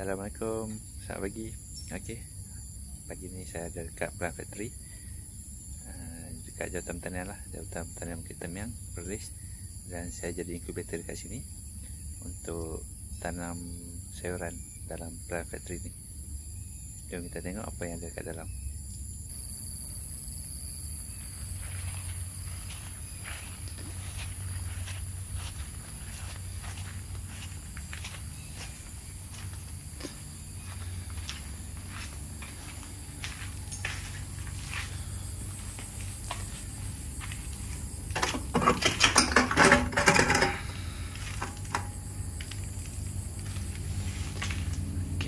Assalamualaikum. Selamat pagi. Okey. Pagi ni saya ada dekat Plant Factory. Uh, Dekat Jawatan Pertanian lah. Jawatan Pertanian Bukit Temiang Perlis. Dan saya jadi incubator dekat sini Untuk Tanam sayuran Dalam Plant Factory ni. Jom kita tengok apa yang ada kat dalam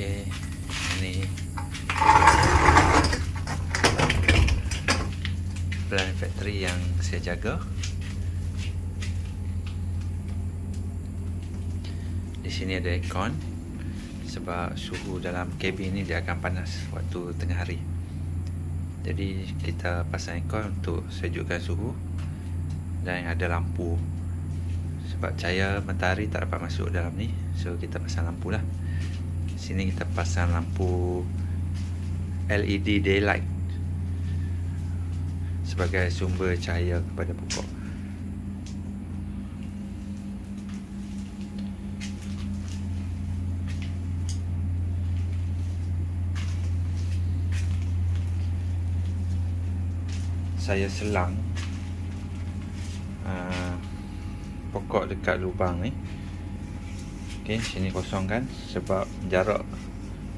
Okey, ini plant factory yang saya jaga. Di sini ada aircon sebab suhu dalam kabin ni dia akan panas waktu tengah hari. Jadi kita pasang aircon untuk sejukkan suhu dan ada lampu sebab cahaya matahari tak dapat masuk dalam ni so kita pasang lampu lah sini kita pasang lampu LED daylight sebagai sumber cahaya kepada pokok. Saya selang uh, pokok dekat lubang ni Okey, sini kosong kan sebab jarak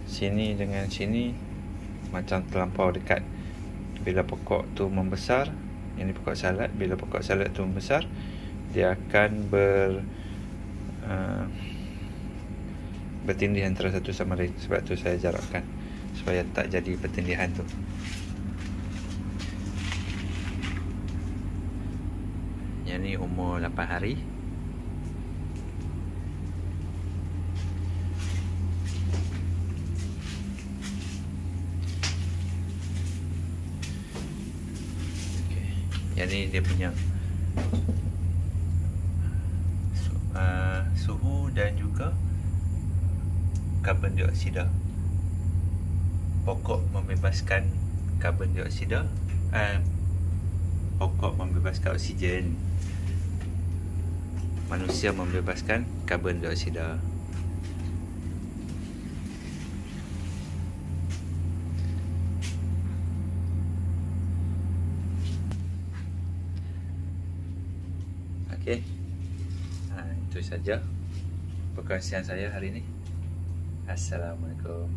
sini dengan sini macam terlampau dekat. Bila pokok tu membesar, ini pokok salad, bila pokok salad tu membesar, dia akan ber uh, bertindih antara satu sama lain. Sebab tu saya jarakkan supaya tak jadi pertindihan tu. Yang ni umur 8 hari. Yang ni dia punya uh, suhu dan juga karbon dioksida. Pokok membebaskan karbon dioksida. Uh, pokok membebaskan oksigen. Manusia membebaskan karbon dioksida. Okey. Ha, itu saja perkongsian saya hari ini. Assalamualaikum.